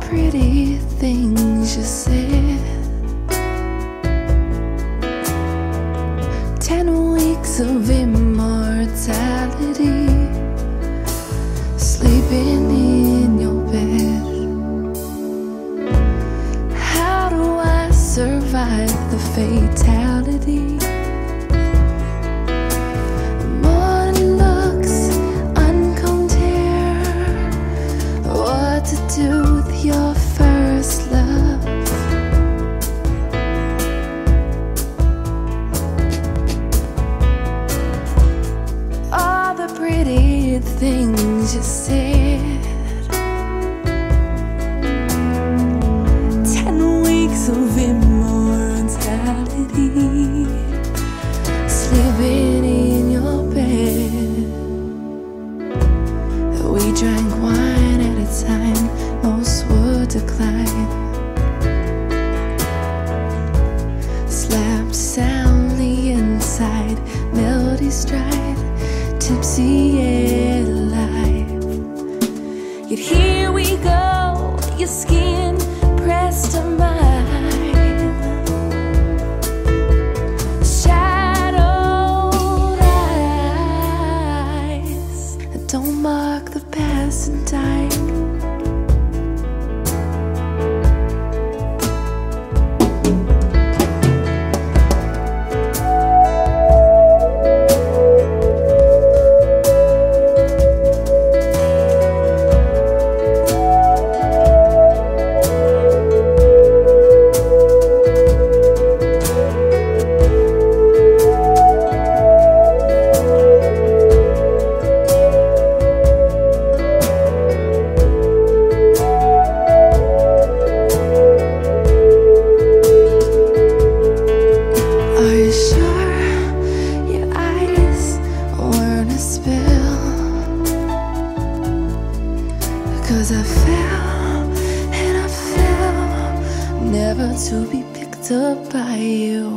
pretty things you said. Ten weeks of immortality, sleeping in your bed. How do I survive the fatality? Things you said. Ten weeks of immortality, sleeping in your bed. We drank wine at a time, most would decline. Slapped soundly inside, melody stride, tipsy here we go, your skin pressed to mine. Shadowed eyes that don't mark the passing time. Cause I fell and I fell, never to be picked up by you.